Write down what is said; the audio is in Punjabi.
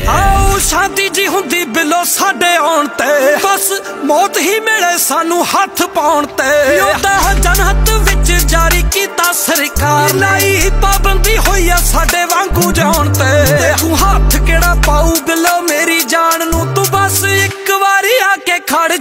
ਆਓ ਸ਼ਾਦੀ ਜੀ ਹੁੰਦੀ ਬਿੱਲੋ ਸਾਡੇ ਆਉਣ ਤੇ। ਬਸ ਮੌਤ ਹੀ ਮਿਲੇ ਸਾਨੂੰ ਹੱਥ ਪਾਉਣ ਤੇ। ਉਹਦਾ ਜਨਹਤ ਵਿੱਚ ਜਾਰੀ ਕੀਤਾ ਸਰਕਾਰ। ਲਾਈ ਪਾਬੰਦੀ ਹੋਈ ਆ ਸਾਡੇ ਵਾਂਗੂ ਜਾਣ ਤੇ। ਤੂੰ ਹੱਥ ਕਿਹੜਾ ਪਾਉ ਬਿੱਲੋ ਮੇਰੀ ਜਾਨ ਨੂੰ। ਤੂੰ ਬਸ ਇੱਕ ਵਾਰੀ ਆ ਕੇ ਖੜ